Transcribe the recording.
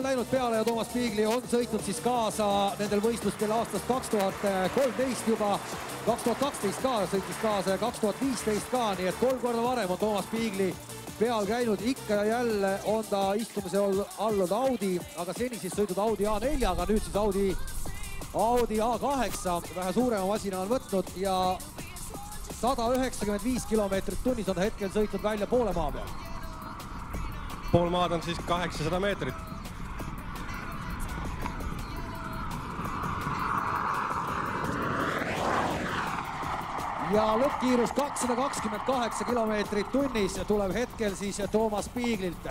pool läinud peale ja Toomas Piigli on sõitnud siis kaasa nendel võistlustel aastast kaks tuhat kolmteist juba, kaks tuhat kaksteist ka sõitis kaasa ja kaks tuhat viisteist ka, nii et kolm korda varem on Toomas Piigli peal käinud, ikka ja jälle on ta istumise all olnud Audi, aga seni siis sõitnud Audi A4-ga, nüüd siis Audi, Audi A8, vähe suurema masina on võtnud ja sada üheksakümmend viis kilomeetrit tunnis on ta hetkel sõitnud välja poole maa peal pool maad on siis kaheksasada meetrit. ja lõppkiirus kakssada kakskümmend kaheksa kilomeetrit tunnis tuleb hetkel siis Toomas Piiglilt